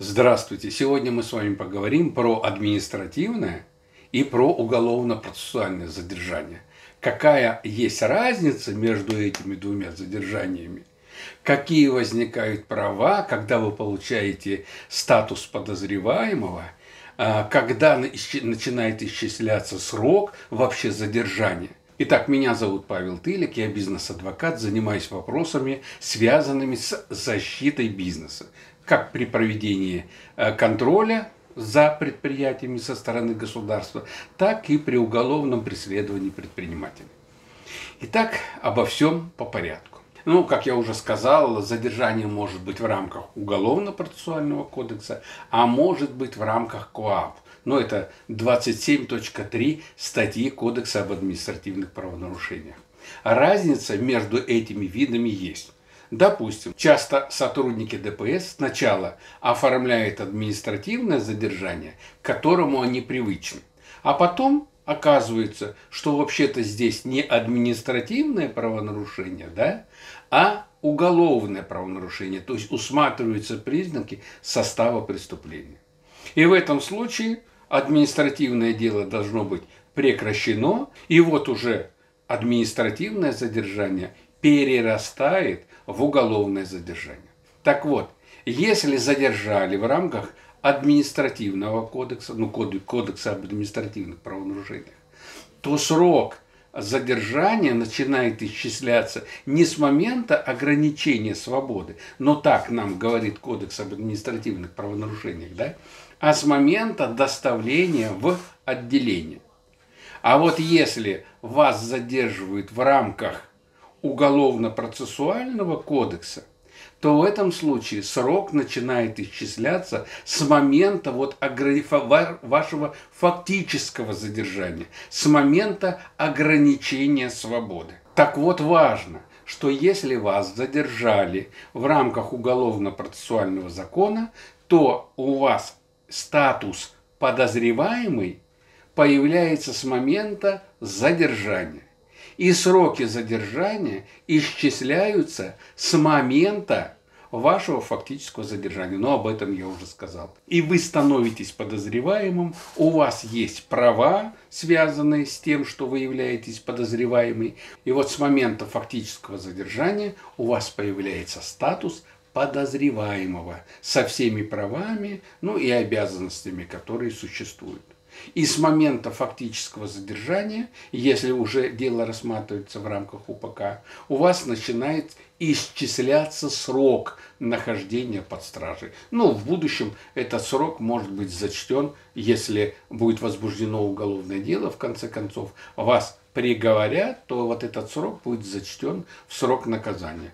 Здравствуйте! Сегодня мы с вами поговорим про административное и про уголовно-процессуальное задержание. Какая есть разница между этими двумя задержаниями? Какие возникают права, когда вы получаете статус подозреваемого, а, когда начинает исчисляться срок вообще задержания? Итак, меня зовут Павел Тылик, я бизнес-адвокат, занимаюсь вопросами, связанными с защитой бизнеса как при проведении э, контроля за предприятиями со стороны государства, так и при уголовном преследовании предпринимателей. Итак, обо всем по порядку. Ну, как я уже сказал, задержание может быть в рамках Уголовно-процессуального кодекса, а может быть в рамках КОАП. Но это 27.3 статьи Кодекса об административных правонарушениях. Разница между этими видами есть. Допустим, часто сотрудники ДПС сначала оформляют административное задержание, к которому они привычны, а потом оказывается, что вообще-то здесь не административное правонарушение, да, а уголовное правонарушение, то есть усматриваются признаки состава преступления. И в этом случае административное дело должно быть прекращено, и вот уже административное задержание перерастает в уголовное задержание. Так вот, если задержали в рамках административного кодекса, ну, кодекса об административных правонарушениях, то срок задержания начинает исчисляться не с момента ограничения свободы, но так нам говорит Кодекс об административных правонарушениях, да, а с момента доставления в отделение. А вот если вас задерживают в рамках уголовно-процессуального кодекса, то в этом случае срок начинает исчисляться с момента вот вашего фактического задержания, с момента ограничения свободы. Так вот важно, что если вас задержали в рамках уголовно-процессуального закона, то у вас статус подозреваемый появляется с момента задержания и сроки задержания исчисляются с момента вашего фактического задержания. Но об этом я уже сказал. И вы становитесь подозреваемым, у вас есть права, связанные с тем, что вы являетесь подозреваемым. И вот с момента фактического задержания у вас появляется статус подозреваемого со всеми правами, ну и обязанностями, которые существуют. И с момента фактического задержания, если уже дело рассматривается в рамках УПК, у вас начинает исчисляться срок нахождения под стражей. Ну, в будущем этот срок может быть зачтен, если будет возбуждено уголовное дело, в конце концов, вас приговорят, то вот этот срок будет зачтен в срок наказания.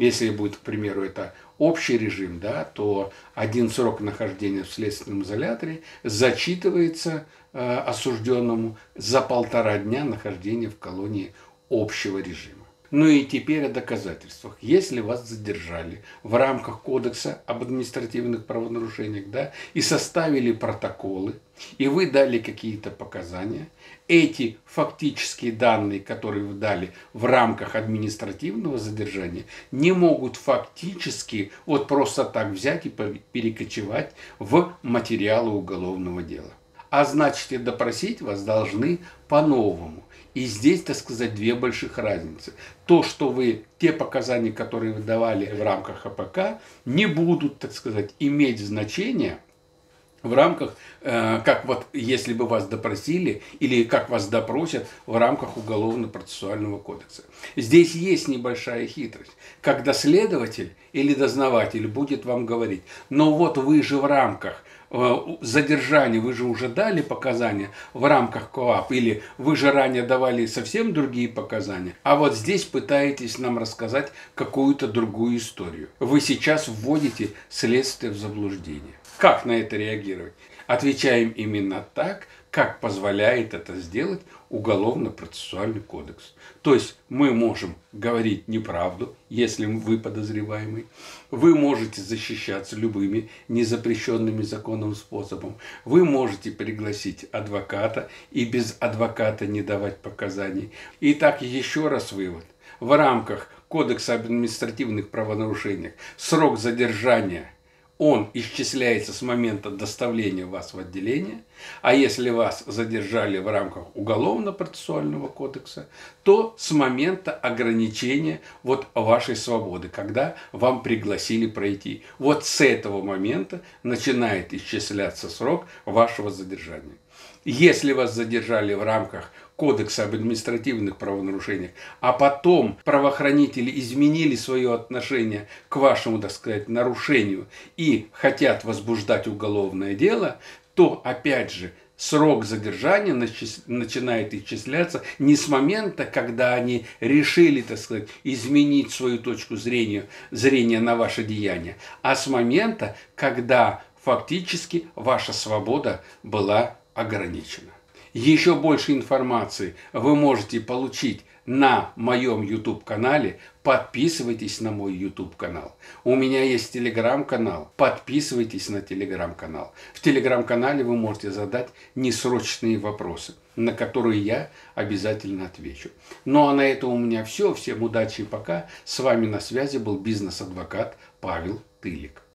Если будет, к примеру, это общий режим, да, то один срок нахождения в следственном изоляторе зачитывается э, осужденному за полтора дня нахождения в колонии общего режима. Ну и теперь о доказательствах. Если вас задержали в рамках Кодекса об административных правонарушениях, да, и составили протоколы, и вы дали какие-то показания, эти фактические данные, которые вы дали в рамках административного задержания, не могут фактически вот просто так взять и перекочевать в материалы уголовного дела. А значит, и допросить вас должны по-новому. И здесь, так сказать, две больших разницы. То, что вы, те показания, которые вы давали в рамках АПК, не будут, так сказать, иметь значения в рамках, э, как вот если бы вас допросили, или как вас допросят в рамках Уголовно-процессуального кодекса. Здесь есть небольшая хитрость, когда следователь или дознаватель будет вам говорить, но вот вы же в рамках Э, задержания, вы же уже дали показания в рамках КОАП, или вы же ранее давали совсем другие показания, а вот здесь пытаетесь нам рассказать какую-то другую историю. Вы сейчас вводите следствие в заблуждение. Как на это реагировать? Отвечаем именно так, как позволяет это сделать Уголовно-процессуальный кодекс. То есть мы можем говорить неправду, если вы подозреваемый. Вы можете защищаться любыми незапрещенными законом способом. Вы можете пригласить адвоката и без адвоката не давать показаний. Итак, еще раз вывод. В рамках Кодекса об административных правонарушениях срок задержания он исчисляется с момента доставления вас в отделение, а если вас задержали в рамках Уголовно-процессуального кодекса, то с момента ограничения вот вашей свободы, когда вам пригласили пройти. Вот с этого момента начинает исчисляться срок вашего задержания. Если вас задержали в рамках Кодекса об административных правонарушениях, а потом правоохранители изменили свое отношение к вашему, так сказать, нарушению и хотят возбуждать уголовное дело, то, опять же, срок задержания начинает исчисляться не с момента, когда они решили, так сказать, изменить свою точку зрения, зрения на ваше деяние, а с момента, когда фактически ваша свобода была ограничена. Еще больше информации вы можете получить на моем YouTube-канале. Подписывайтесь на мой YouTube-канал. У меня есть телеграм-канал. Подписывайтесь на телеграм-канал. В телеграм-канале вы можете задать несрочные вопросы, на которые я обязательно отвечу. Ну а на этом у меня все. Всем удачи и пока. С вами на связи был бизнес-адвокат Павел Тылик.